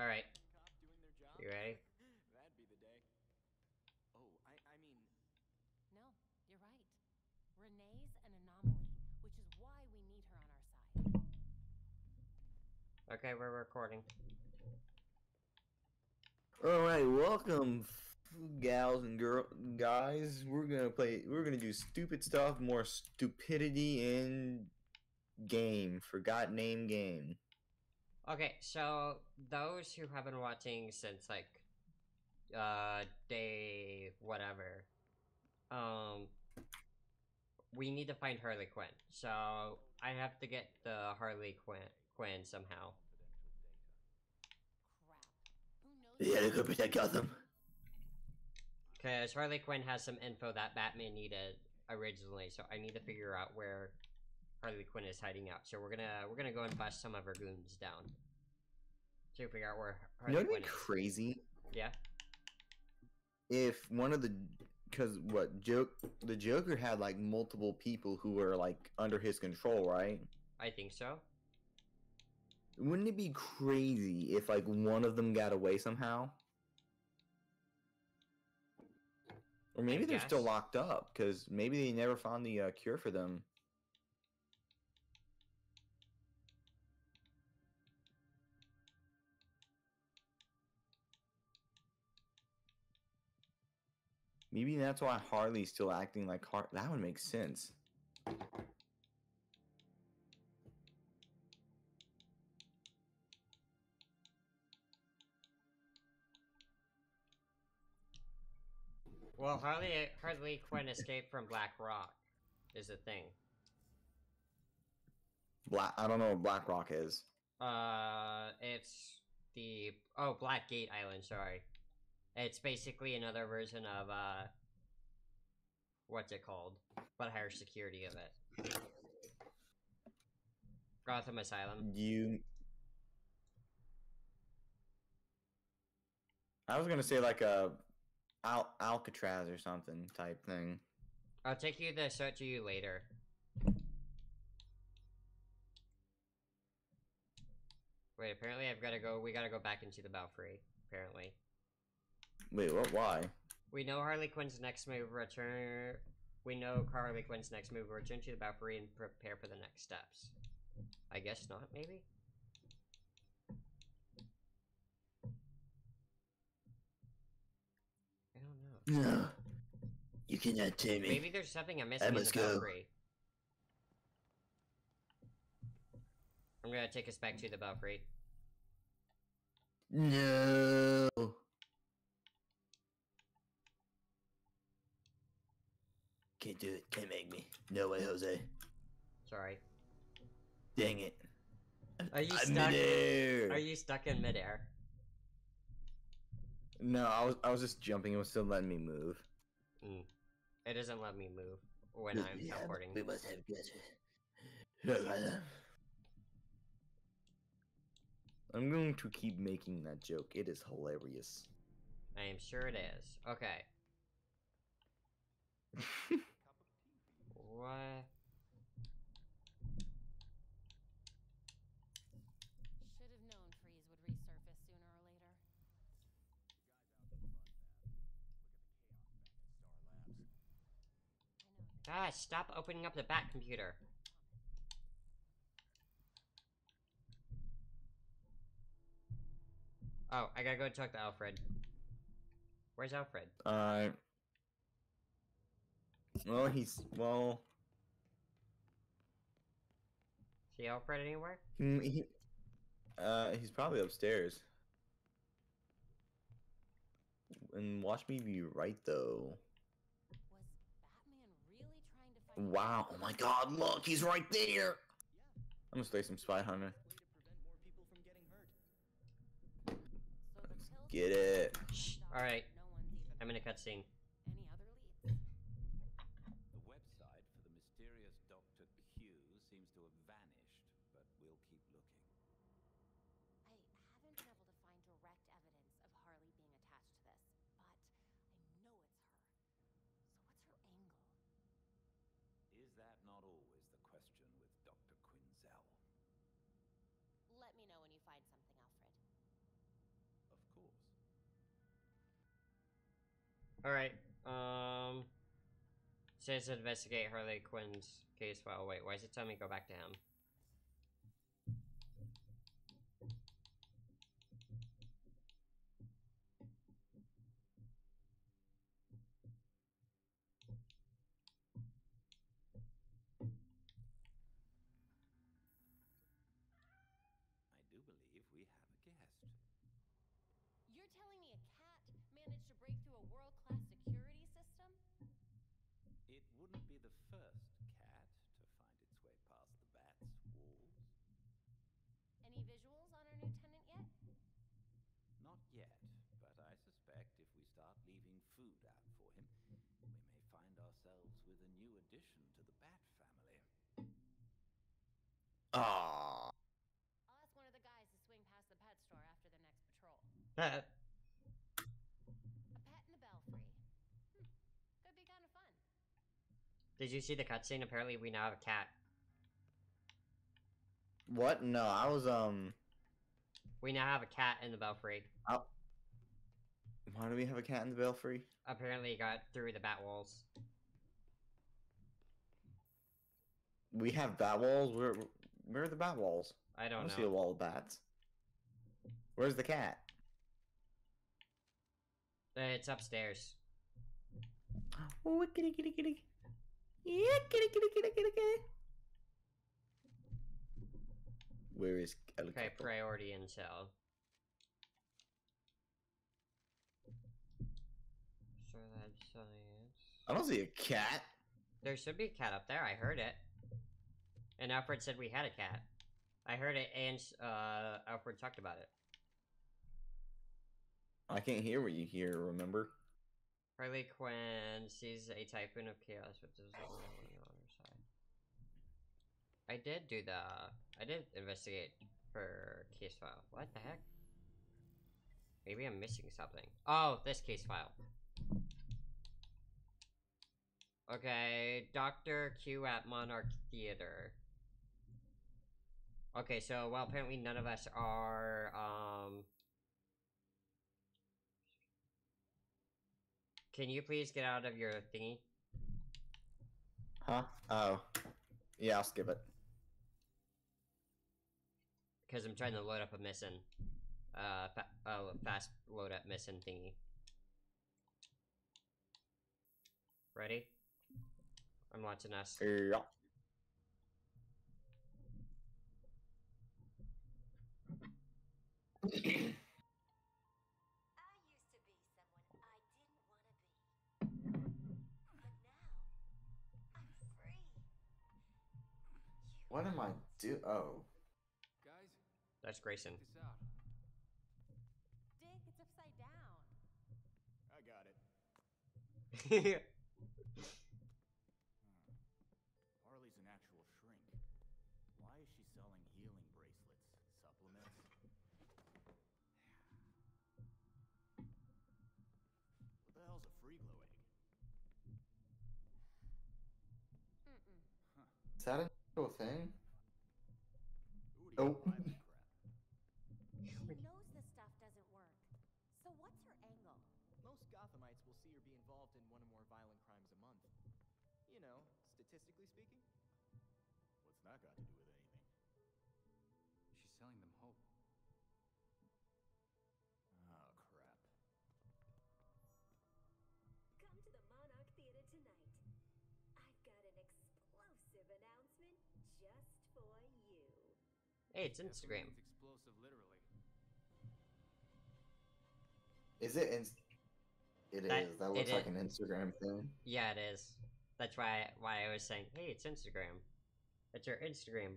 Alright, doing their job? you ready? That'd be the day. Oh, I I mean, No, you're right. Renee's an anomaly, which is why we need her on our side. Okay, we're recording. All right, welcome, gals and girl guys. We're gonna play. We're gonna do stupid stuff, more stupidity in game. Forgot name game. Okay, so those who have been watching since like uh day whatever, um we need to find Harley Quinn. So I have to get the Harley Quinn Quinn somehow. Crap. Who knows? Yeah, to go protect Gotham. Cause Harley Quinn has some info that Batman needed originally, so I need to figure out where Harley Quinn is hiding out. So we're gonna we're gonna go and bust some of her goons down. To figure out where You know Harley what'd be crazy? Yeah. If one of the, because what joke the Joker had like multiple people who were like under his control, right? I think so. Wouldn't it be crazy if like one of them got away somehow? Or maybe I they're still locked up because maybe they never found the uh, cure for them. Maybe that's why Harley's still acting like Har. That would make sense. Well, Harley Harley Quinn escaped from Black Rock, is the thing. Black. I don't know what Black Rock is. Uh, it's the oh Black Gate Island. Sorry, it's basically another version of uh, what's it called? But higher security of it. Gotham Asylum. You. I was gonna say like a Al- Alcatraz or something type thing. I'll take you to show to you later. Wait, apparently I've got to go. We got to go back into the Belfry. Apparently, Wait, what? Why? we know Harley Quinn's next move. Return. We know Harley Quinn's next move. Return to the Belfry and prepare for the next steps. I guess not. Maybe. I don't know. No, you cannot tame Maybe there's something I'm missing in the must go. I'm gonna take us back to the Belfry. No. Can't do it. Can't make me. No way, Jose. Sorry. Dang it. Are you I'm stuck? midair. Are you stuck in midair? No, I was. I was just jumping. It was still letting me move. Mm. It doesn't let me move when I'm Yeah, teleporting. We must have guesses. I'm going to keep making that joke. It is hilarious. I am sure it is. Okay. What? Should have known Freeze would resurface sooner or later. I know. Ah, stop opening up the back computer. Oh, I gotta go talk to Alfred. Where's Alfred? Uh. Well, he's well. See Alfred anywhere? He, he, uh, he's probably upstairs. And watch me be right though. Was Batman really trying to find? Wow! Oh my God! Look, he's right there. I'm gonna stay some spy hunter. way to prevent more people from getting hurt. So Get it. Alright. No one's even I'm in a cutscene. Any other leads? The website for the mysterious Dr. Q seems to have vanished, but we'll keep looking. I haven't been able to find direct evidence of Harley being attached to this, but I know it's her. So what's her angle? Is that not always the question with Dr. Quinzel? Let me know when you find something, Alfred. Alright, um. Says to investigate Harley Quinn's case file. Wait, why is it telling me go back to him? I do believe we have a guest. You're telling me a cat managed to break through a world class security system? It wouldn't be the first cat to find its way past the bat's walls. Any visuals on our new tenant yet? Not yet, but I suspect if we start leaving food out for him, we may find ourselves with a new addition to the Bat family. Ah. I'll ask one of the guys to swing past the pet store after the next patrol. Uh, A pet in the belfry. Hmm. Could be kind of fun. Did you see the cutscene? Apparently, we now have a cat. What? No, I was um. We now have a cat in the belfry. Oh. Why do we have a cat in the belfry? Apparently, it got through the bat walls. We have bat walls. Where? Where are the bat walls? I I don't don't see a wall of bats. Where's the cat? Uh, It's upstairs. Oh, kitty, kitty, kitty. Yeah, kitty, kitty, kitty, kitty, kitty. Where is El Okay, priority intel. So that's science. I don't see a cat. There should be a cat up there. I heard it. And Alfred said we had a cat. I heard it, and uh, Alfred talked about it. I can't hear what you hear. Remember? Harley Quinn sees a typhoon of chaos, on other side. I did do the. I did investigate her case file. What the heck? Maybe I'm missing something. Oh, this case file. Okay, Dr. Q at Monarch Theater. Okay, so, well, apparently none of us are, um... Can you please get out of your thingy? Huh? Oh. Yeah, I'll skip it. Because I'm trying to load up a mission. Uh, fa- oh, fast load up mission thingy. Ready? I'm watching us. Yeah. What am I do? Oh. Guys, That's Grayson. check this out. Dick, it's upside down. I got it. Hmm. Harley's an actual shrink. Why is she selling healing bracelets? Supplements? What the hell's a free glow egg? Mm-mm. Is that a actual thing? Who Oh. even buy that crap? She knows this stuff doesn't work. So what's her angle? Most Gothamites will see her be involved in one or more violent crimes a month. You know, statistically speaking. What's that got to do hey, it's Instagram. It's explosive, literally. Is it? In- it is. That- That it looks like is. an Instagram thing. Yeah, it is. That's why why I was saying, hey, it's Instagram. It's your Instagram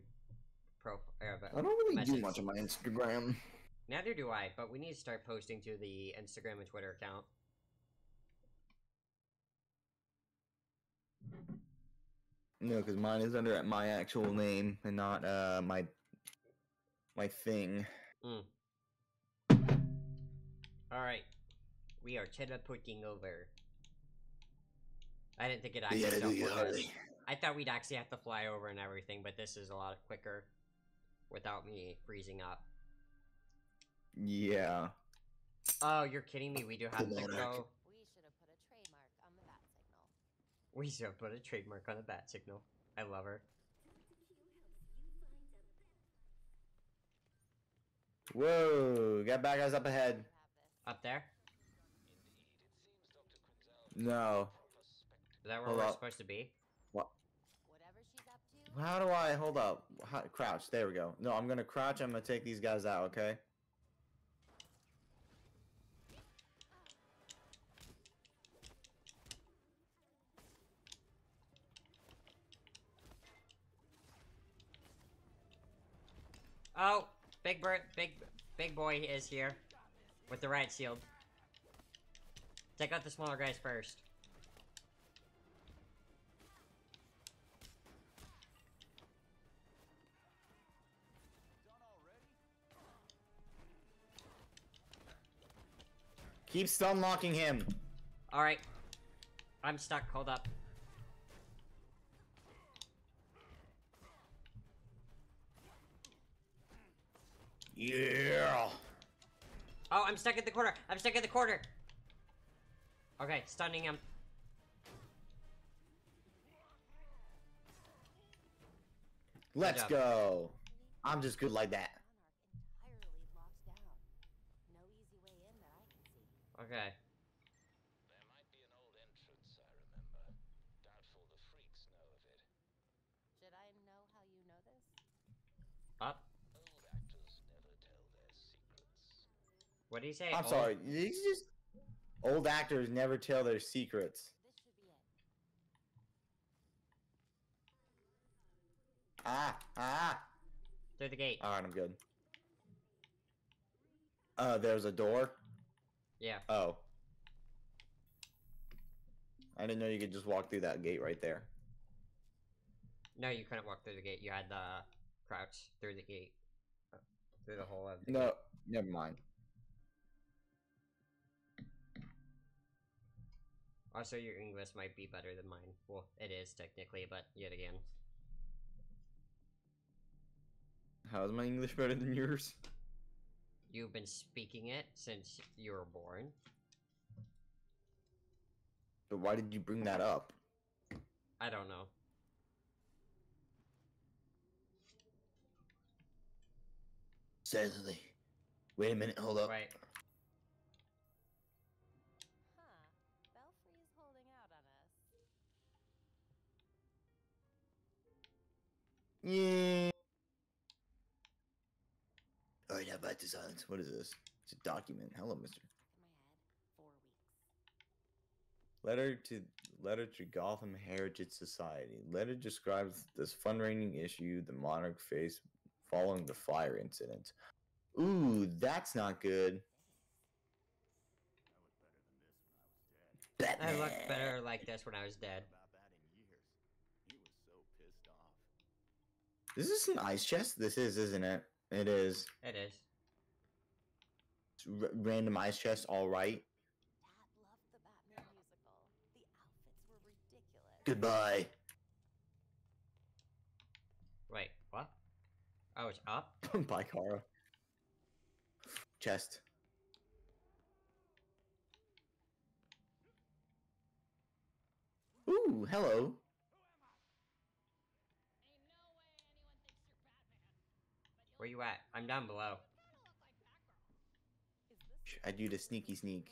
profile. I don't really Message. do much on my Instagram. Neither do I, but we need to start posting to the Instagram and Twitter account. No, because mine is under my actual name and not uh my my thing. Mm. Alright. We are teleporting over. I didn't think it actually Yeah, do teleported you, us. I thought we'd actually have to fly over and everything, but this is a lot quicker without me freezing up. Yeah. Oh, you're kidding me. We do have to go. We should have put a trademark on the bat signal. We should put a trademark on the bat signal. I love her. Whoa, got bad guys up ahead. Up there? No. Is that where Hold we're up. supposed to be? Whatever she's up to, How do I hold up? How, crouch. There we go. No, I'm gonna crouch. I'm gonna take these guys out. Okay. Oh, big bird, big, big boy is here with the riot shield. Take out the smaller guys first. Keep stun locking him. All right, I'm stuck. Hold up. Yeah. Oh, I'm stuck at the corner. I'm stuck at the corner. Okay, stunning him. Let's go. I'm just good like that. Monarch entirely locked down. No easy way in that I can see. Okay. There might be an old entrance, I remember. Doubtful the freaks know of it. Should I know how you know this? Up. Old actors never tell their secrets. What do you say? I'm Old- sorry. These just old actors never tell their secrets. This should be it. Ah, ah. Through the gate. All right, I'm good. Uh, there's a door. Yeah. Oh. I didn't know you could just walk through that gate right there. No, you couldn't walk through the gate. You had to crouch through the gate. Through the hole of the No, gate. never mind. Also, your English might be better than mine. Well, it is technically, but yet again. How is my English better than yours? You've been speaking it since you were born. But why did you bring that up? I don't know. Certainly. Wait a minute, hold up. Right. Us. Yeah. Alright, now back to silence. What is this? It's a document. Hello, mister. My head, four weeks. Letter to letter to Gotham Heritage Society. Letter describes this fundraising issue the monarch faced following the fire incident. Ooh, that's not good. That was better than this when I was dead. I looked better like this when I was dead. About that in years. He was so pissed off. This is this an ice chest? This is, isn't it? It is. It is. It's r- random ice chest, all right. Dad loved the Batman musical. The outfits were ridiculous. Goodbye. Wait, what? Oh, it's up? Bye, Kara. Chest. Ooh, hello. Where you at? I'm down below. I do the sneaky sneak.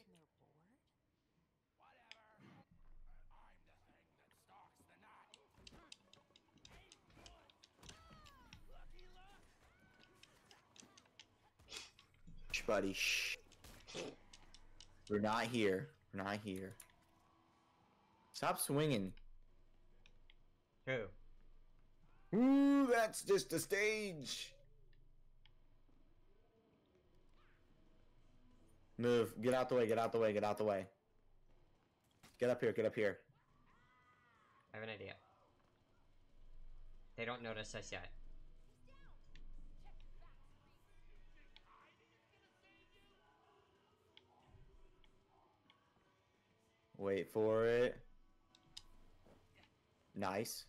when they're bored? Shh, buddy, shh. We're not here. We're not here. Stop swinging. Who? Ooh, that's just a stage. Move. Get out the way. Get out the way. Get out the way. Get up here. Get up here. I have an idea. They don't notice us yet. Wait for it. Nice.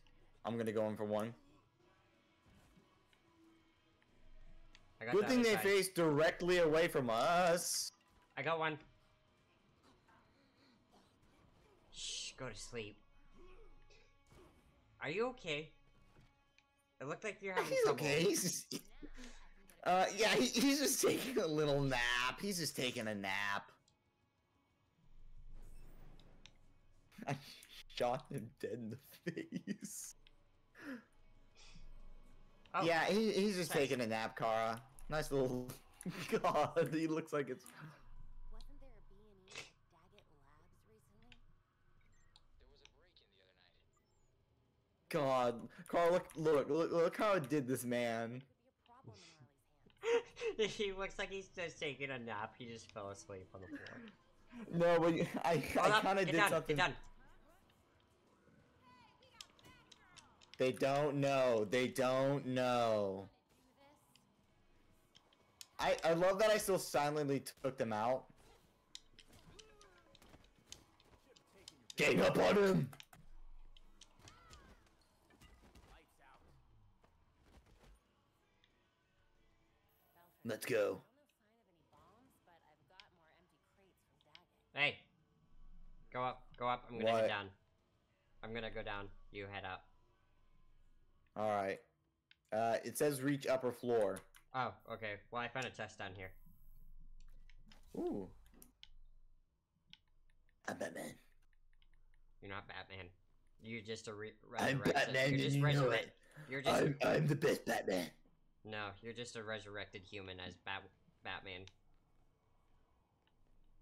I'm gonna go in for one. I got Good thing they side. face directly away from us. I got one. Shh, go to sleep. Are you okay? It looked like you're having He's trouble. okay. He's just, uh, yeah, he, he's just taking a little nap. He's just taking a nap. I shot him dead in the face. Oh, Yeah, he, he's just Nice. taking a nap, Kara. Nice little. God, he looks like it's. Wasn't there a B&E at Daggett Labs recently? There was a break-in the other night. God, Carl, look, look, look, look how it did this man. Could be a problem in Harley's hands. he looks like he's just taking a nap. He just fell asleep on the floor. No, but I, Hold I kind of did done, something. Get done. They don't know. They don't know. I I love that I still silently took them out. Gang up on him. From go. Hey, go up, go up. I'm gonna What? head down. I'm gonna go down. You head up. All right. Uh, it says reach upper floor. Oh, okay. Well, I found a chest down here. Ooh. I'm Batman. You're not Batman. You're just a re- I'm. Batman. You're just you know it. You're just I'm I'm the best Batman. No. You're just a resurrected human as Bat Batman.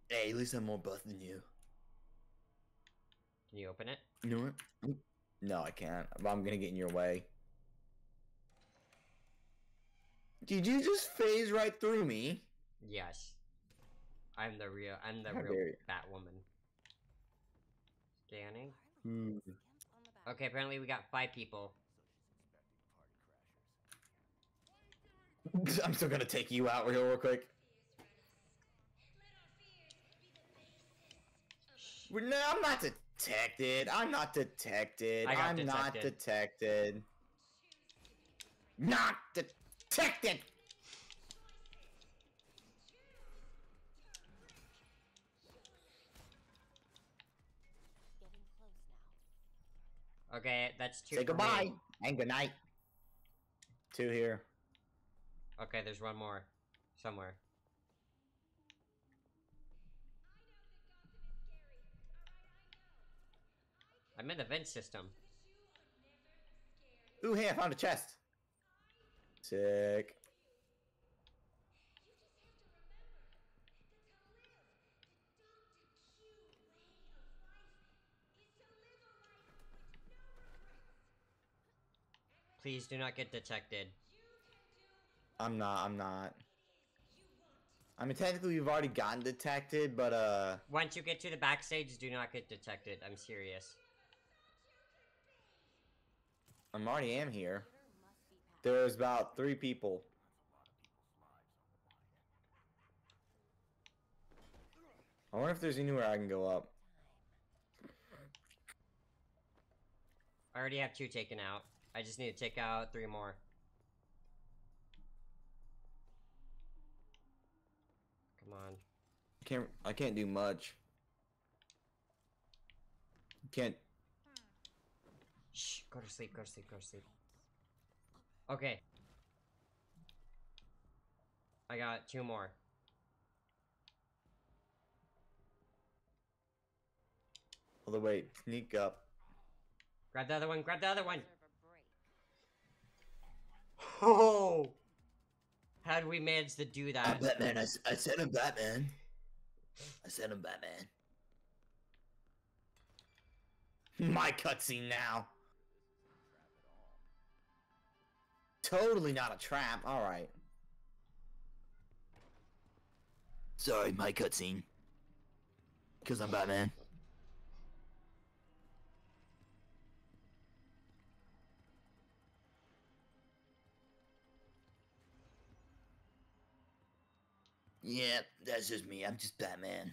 Hey, at least I'm more buff than you. Can you open it? You know what? No, I can't. I'm gonna get in your way. Did you just phase right through me? Yes. I'm the real. I'm the How real dare you. Batwoman. Scanning. Hmm. Skimp on the back. Okay, apparently we got five people. I'm still gonna take you out real, real quick. No, I'm not detected. I'm not detected. I I'm not detected. Not detected. Getting close now. Okay, that's two. Say goodbye and good night. Two here. Okay, there's one more somewhere. I'm in the vent system. Ooh, hey, I found a chest. Sick. Please do not get detected. I'm not. I'm not. I mean, technically, we've already gotten detected, but uh, Once you get to the backstage, do not get detected. I'm serious. I'm already am here. There's about three people. I wonder if there's anywhere I can go up. I already have two taken out. I just need to take out three more. Come on. Can't I can't do much. Can't. Shh. Go to sleep. Go to sleep. Go to sleep. Okay. I got two more. Although wait, sneak up. Grab the other one. Grab the other one. Deserve a break. Oh! How did we manage to do that? I'm? Batman. I, said I'm Batman. I said I'm Batman. My cutscene now. Totally not a trap. All right. Sorry, my cutscene. Cause I'm Batman. Yeah, that's just me. I'm just Batman.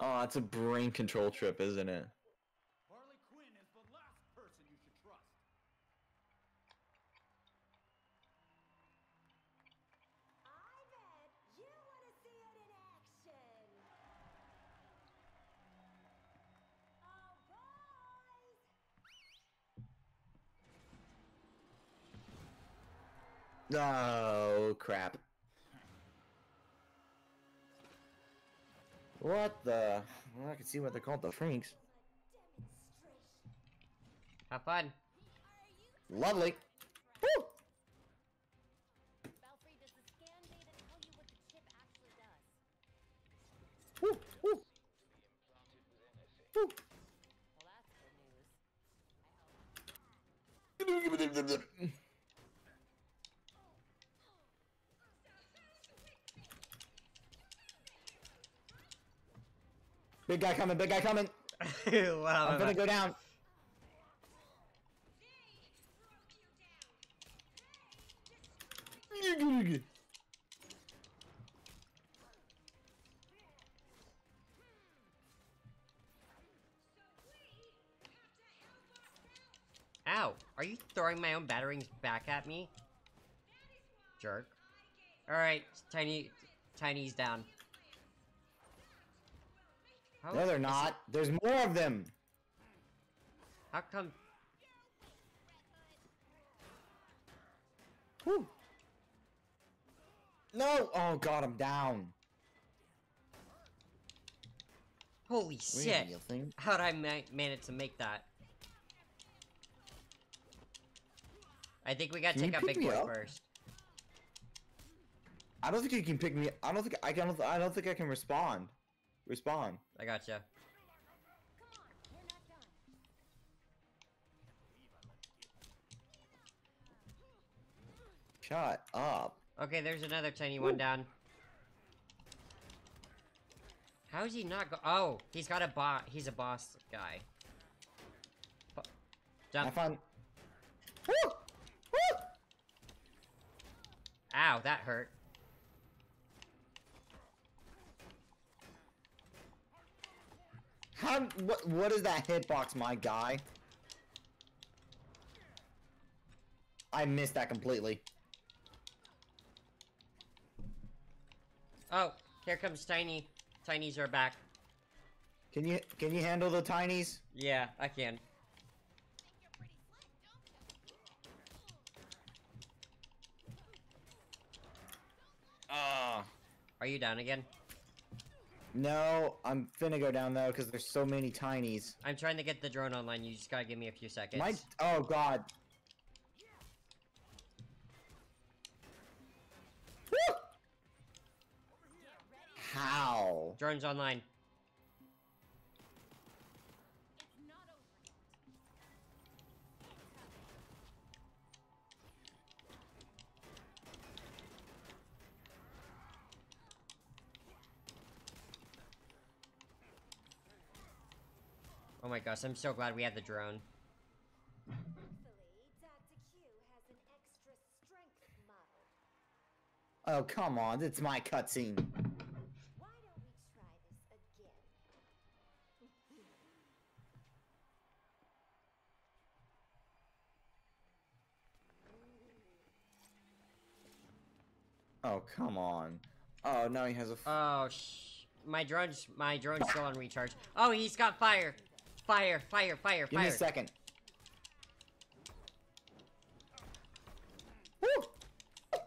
Oh, it's a brain control trip, isn't it? Harley Quinn is the last person you should trust. I bet you want to see it in action. Oh, boys! Oh crap. What the? Well, I can see what they're called, the Franks. Have fun. Lovely. Woo! Belfry, does the scan data tell you what the chip actually does? Woo! Woo! Woo! Well, Big guy coming, big guy coming. wow. I'm gonna go down. Ow! Are you throwing my own batarangs back at me? Jerk. Alright, Tiny... Tiny's down. How No, they're not. There's more of them. How come... Woo. No! Oh god, I'm down. Holy Wait, shit! How'd I ma manage to make that? I think we gotta Can take out Big Boy up? first. I don't think you can pick me. I don't think I can. I don't think I can respond. Respond. I gotcha. You're not done. Shut up. Okay, there's another tiny one down. How is he not go- Oh, he's got a bot. He's a boss guy. I Jump. found. Woo! Woo! Ow, that hurt. How? What? What is that hitbox, my guy? I missed that completely. Oh, here comes Tiny. Tinies are back. Can you can you handle the tinies? Yeah, I can. Ah. Are you down again? No, I'm finna go down though because there's so many tinies. I'm trying to get the drone online. You just gotta give me a few seconds. My oh god. Woo! How? Drone's online. I'm so glad we had the drone. Thankfully, Dr. Q has an extra strength model. Oh come on, it's my cutscene. Why don't we try this again? Oh come on. Oh now he has a. F- Oh, sh my drone's my drone's still on recharge. Oh, he's got fire, fire, fire, fire, Give me fire. a second. Woo!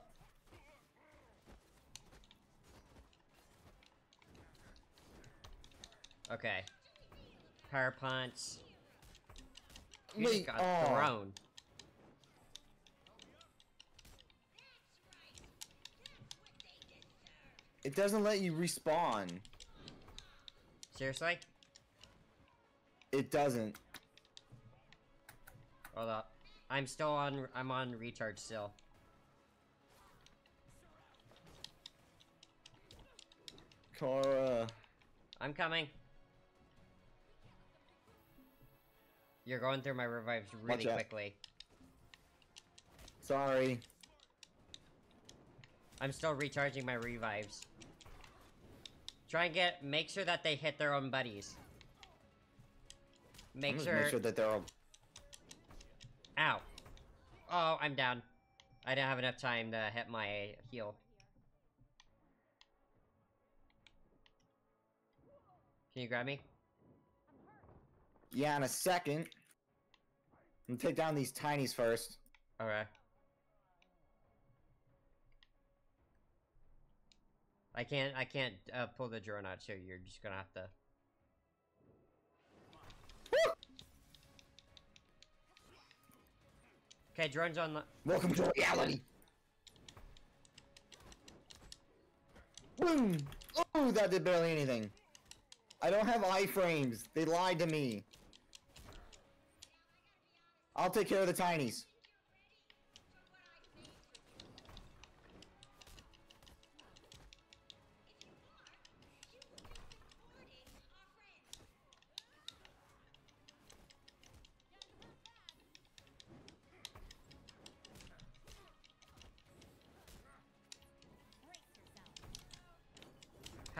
Okay. Power punch. You Wait, just got oh. thrown. It doesn't let you respawn. Seriously? It doesn't. Hold up. I'm still on. I'm on recharge still. Kara. I'm coming. You're going through my revives really quickly. Sorry. I'm still recharging my revives. Try and get make sure that they hit their own buddies. I'm Make sure. Make sure that they're all. Ow. Oh, I'm down. I didn't have enough time to hit my heal. Can you grab me? Yeah, in a second. I'm take down these tinies first. Okay. I can't. I can't uh, pull the drone out, so you're just gonna have to. Okay, drone's on the. Welcome to reality. Boom! Oh, that did barely anything. I don't have iframes. They lied to me. I'll take care of the tinies.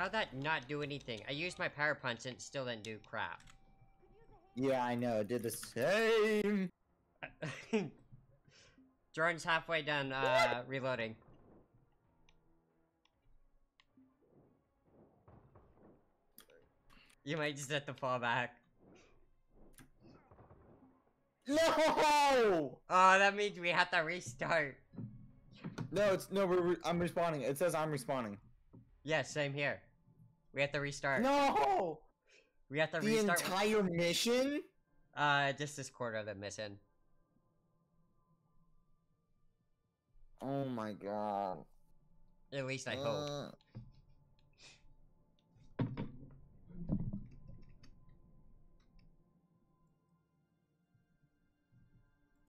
How'd that not do anything? I used my power punch and it still didn't do crap. Yeah, I know. It did the same. Drone's halfway done uh, reloading. You might just have to fall back. No! Oh, that means we have to restart. No, it's no. We're, re- I'm respawning. It says I'm respawning. Yeah, same here. We have to restart. No! We have to The restart. entire mission? uh, just this quarter of the mission. Oh my god. At least I hope. Uh,